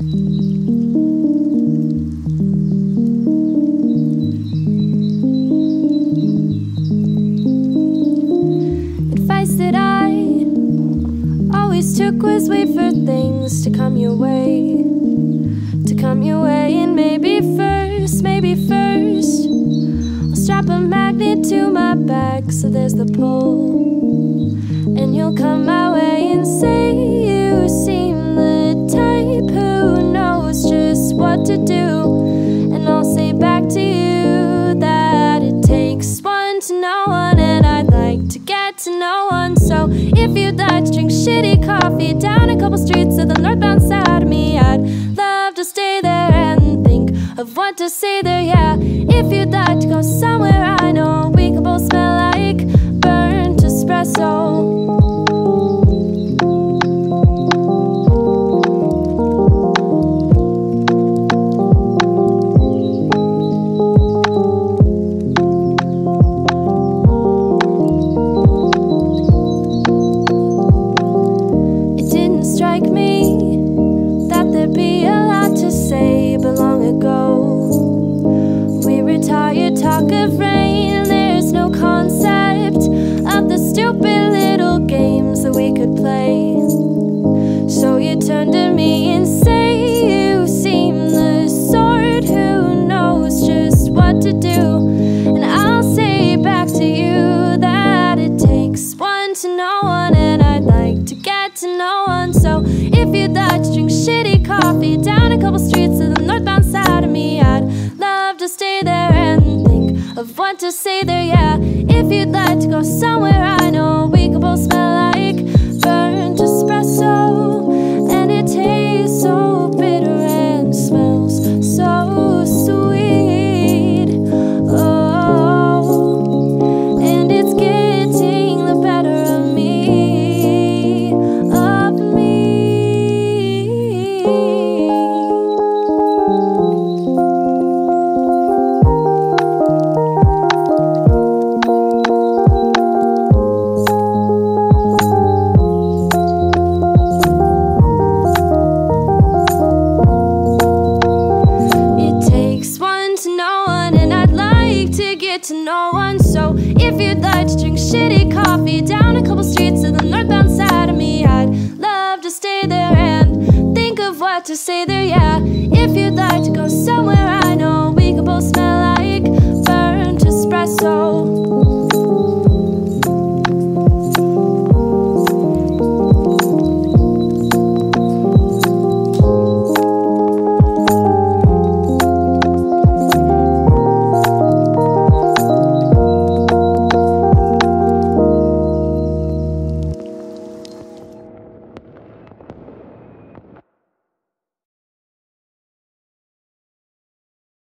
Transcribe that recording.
Advice that I always took was wait for things to come your way. To come your way, and maybe first, maybe first, I'll strap a magnet to my back so there's the pull. And you'll come my way and say if you'd like to drink shitty coffee down a couple streets of the northbound side of me, I'd love to stay there and think of what to say there. Yeah, if you'd like to go somewhere I know play. So you turn to me and say you seem the sort who knows just what to do, and I'll say back to you that it takes one to know one, and I'd like to get to know one. So if you'd like to drink shitty coffee down a couple streets of the northbound side of me, I'd love to stay there and think of what to say there. Yeah, if you'd like to go somewhere. to no one. So if you'd like to drink shitty coffee down a couple streets to the northbound side of me, I'd love to stay there and think of what to say there, yeah.